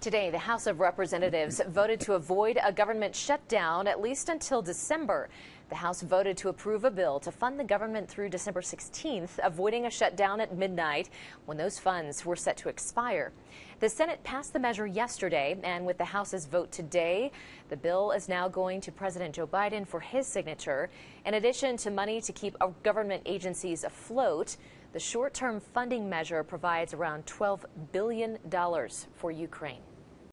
Today, the House of Representatives voted to avoid a government shutdown at least until December. The House voted to approve a bill to fund the government through December 16th, avoiding a shutdown at midnight when those funds were set to expire. The Senate passed the measure yesterday, and with the House's vote today, the bill is now going to President Joe Biden for his signature. In addition to money to keep government agencies afloat, the short term funding measure provides around $12 billion for Ukraine.